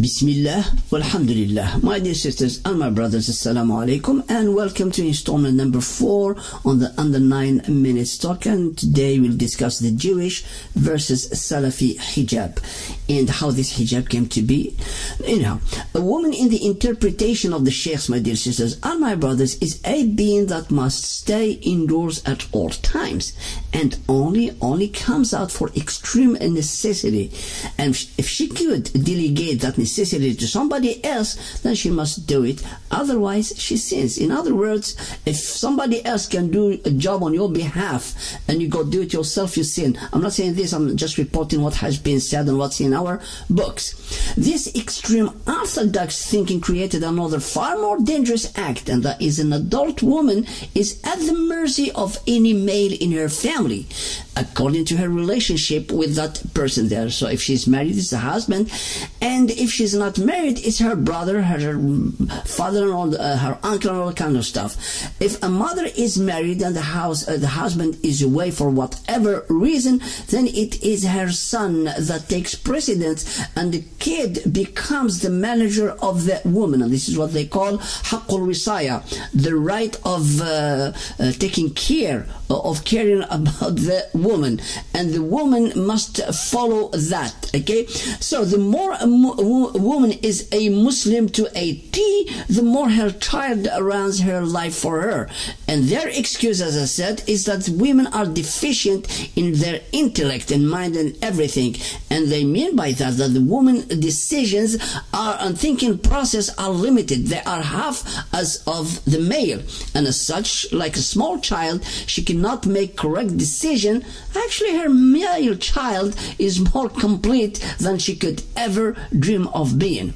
Bismillah, walhamdulillah. My dear sisters and my brothers, assalamu alaikum, and welcome to installment number four on the Under Nine Minutes talk. And today we'll discuss the Jewish versus Salafi hijab and how this hijab came to be. Anyhow, a woman in the interpretation of the Sheikhs, my dear sisters and my brothers, is a being that must stay indoors at all times and only only comes out for extreme necessity. And if she could delegate that necessity to somebody else, then she must do it. Otherwise, she sins. In other words, if somebody else can do a job on your behalf and you go do it yourself, you sin. I'm not saying this, I'm just reporting what has been said and what's in our books. This extreme orthodox thinking created another far more dangerous act, and that is an adult woman is at the mercy of any male in her family family according to her relationship with that person there. So if she's married, it's the husband, and if she's not married, it's her brother, her father-in-law, uh, her uncle, and all kind of stuff. If a mother is married and the house, uh, the husband is away for whatever reason, then it is her son that takes precedence, and the kid becomes the manager of the woman, and this is what they call haqqul wisaya, the right of uh, uh taking care of caring about the woman and the woman must follow that okay? So the more a, woman is a muslim to a t the more her child runs her life for her. And their excuse as i said is that women are deficient in their intellect and mind and everything. And they mean by that that the woman decisions are and thinking process are limited. They are half as of the male. And as such like a small child she cannot make correct decision Actually, her male child is more complete than she could ever dream of being.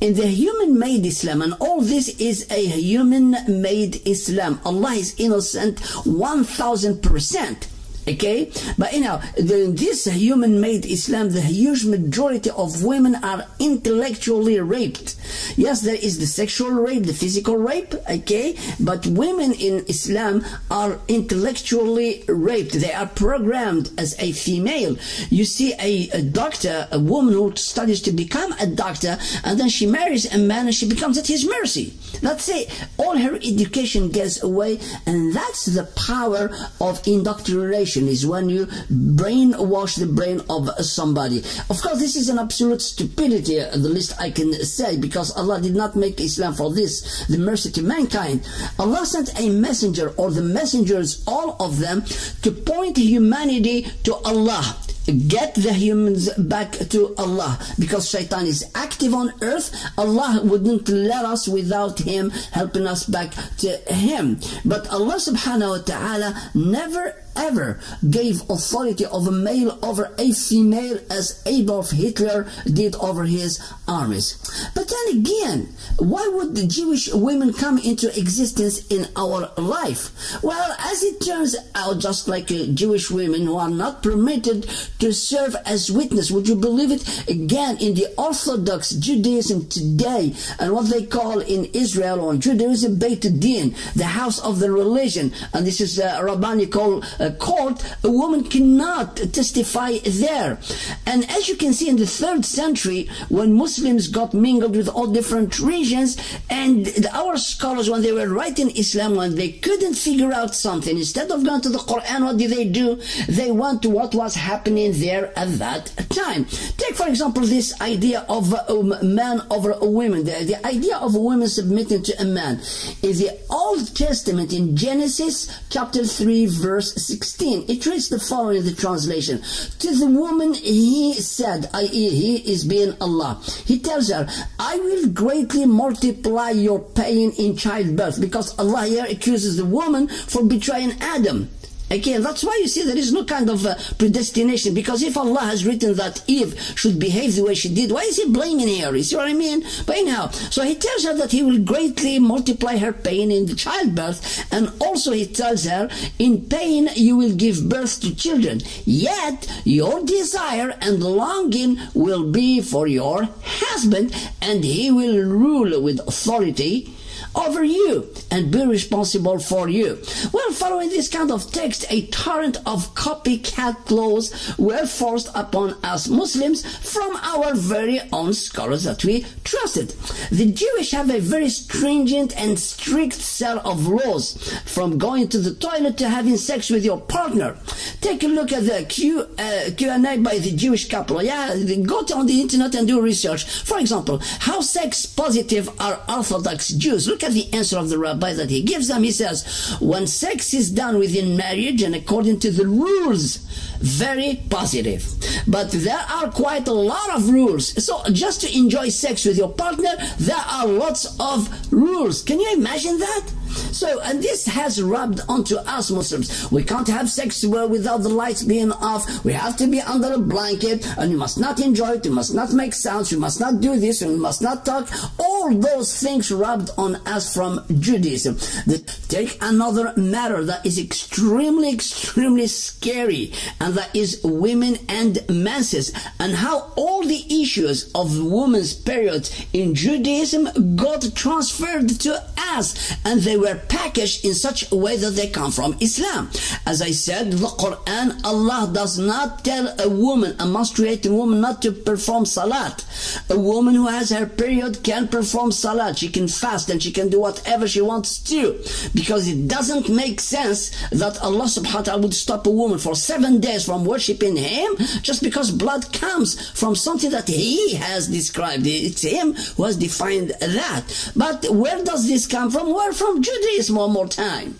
In the human made Islam, and all this is a human made Islam, Allah is innocent 1000%. Okay? But anyhow, the, this human-made Islam, the huge majority of women are intellectually raped. Yes, there is the sexual rape, the physical rape, okay? But women in Islam are intellectually raped. They are programmed as a female. You see a, a doctor, a woman who studies to become a doctor, and then she marries a man and she becomes at his mercy. That's it. All her education gets away, and that's the power of indoctrination is when you brainwash the brain of somebody. Of course, this is an absolute stupidity, uh, the least I can say, because Allah did not make Islam for this, the mercy to mankind. Allah sent a messenger, or the messengers, all of them, to point humanity to Allah get the humans back to Allah because shaitan is active on earth Allah wouldn't let us without him helping us back to him but Allah subhanahu wa ta'ala never ever gave authority of a male over a female as Adolf Hitler did over his armies. But then again, why would the Jewish women come into existence in our life? Well, as it turns out, just like uh, Jewish women who are not permitted to serve as witness, would you believe it? Again, in the Orthodox Judaism today, and what they call in Israel or Judaism Beit Din, the house of the religion, and this is uh, rabbinical uh, Uh, court, a woman cannot testify there. And as you can see in the third century, when Muslims got mingled with all different regions, and our scholars, when they were writing Islam, when they couldn't figure out something, instead of going to the Quran, what did they do? They went to what was happening there at that time. Take, for example, this idea of a man over a woman. The, the idea of a woman submitting to a man is the Old Testament in Genesis chapter 3, verse 6. 16, it reads the following the translation. To the woman he said, i.e. he is being Allah. He tells her, I will greatly multiply your pain in childbirth because Allah here accuses the woman for betraying Adam. Again, that's why you see there is no kind of uh, predestination. Because if Allah has written that Eve should behave the way she did, why is He blaming her? You see what I mean? But anyhow, so He tells her that He will greatly multiply her pain in the childbirth, and also He tells her, in pain you will give birth to children. Yet your desire and longing will be for your husband, and He will rule with authority over you and be responsible for you. Well, following this kind of text, a torrent of copycat laws were forced upon us Muslims from our very own scholars that we trusted. The Jewish have a very stringent and strict set of laws from going to the toilet to having sex with your partner. Take a look at the Q, uh, Q&A by the Jewish couple. Yeah, go on the internet and do research. For example, how sex positive are Orthodox Jews? Look at the answer of the rabbi that he gives them. He says, when sex is done within marriage and according to the rules, very positive. But there are quite a lot of rules. So just to enjoy sex with your partner, there are lots of rules. Can you imagine that? So, and this has rubbed onto us Muslims. We can't have sex without the lights being off. We have to be under a blanket and you must not enjoy it. You must not make sounds. You must not do this. You must not talk. All those things rubbed on us from Judaism. The, take another matter that is extremely, extremely scary and that is women and menses and how all the issues of women's period in Judaism got transferred to us and they were packaged in such a way that they come from Islam. As I said, the Quran, Allah does not tell a woman, a menstruating woman, not to perform salat. A woman who has her period can perform salat. She can fast and she can do whatever she wants to. Because it doesn't make sense that Allah subhanahu wa ta'ala would stop a woman for seven days from worshipping Him just because blood comes from something that He has described. It's Him who has defined that. But where does this come from? Where from Judaism one more time.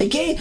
Okay,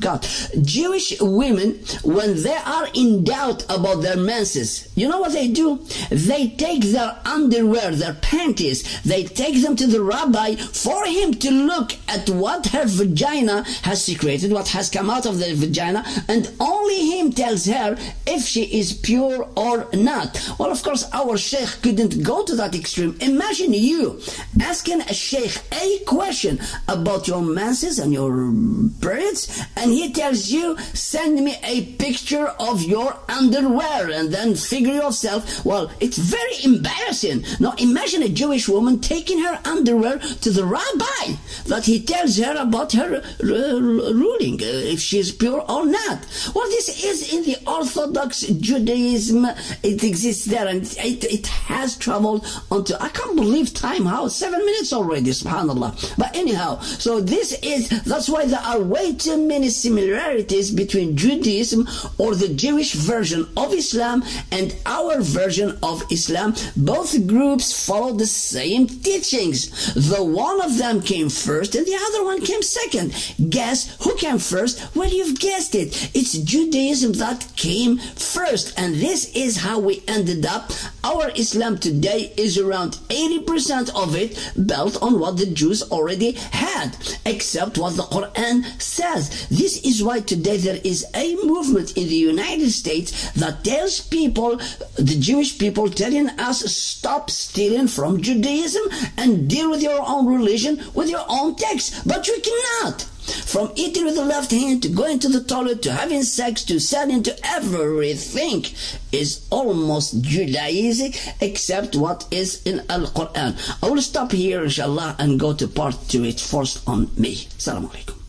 God, Jewish women, when they are in doubt about their menses, you know what they do? They take their underwear, their panties, they take them to the rabbi for him to look at what her vagina has secreted, what has come out of the vagina, and only him tells her if she is pure or not. Well, of course, our sheikh couldn't go to that extreme. Imagine you asking a sheikh a question about your menses and your periods, and he tells you, send me a picture of your underwear, and then figure yourself. Well, it's very embarrassing. Now, imagine a Jewish woman taking her underwear to the rabbi that he tells her about her uh, ruling, uh, if she is pure or not. Well, this is in the Orthodox Judaism. It exists there, and it, it has traveled onto. I can't believe time. How seven minutes already? Subhanallah. But anyhow, so this is that's why there are way too many similarities between Judaism or the Jewish version of Islam and our version of Islam. Both groups follow the same teachings. The one of them came first and the other one came second. Guess who came first? Well, you've guessed it. It's Judaism that came first. And this is how we ended up. Our Islam today is around 80% of it built on what the Jews already had, except what the Quran says. This is why today there is a movement in the United States that tells people, the Jewish people, telling us stop stealing from Judaism and deal with your own religion with your own text. But you cannot. From eating with the left hand to going to the toilet to having sex to selling to everything is almost Judaism except what is in Al Quran. I will stop here, inshallah, and go to part two. It forced on me. Assalamu alaikum.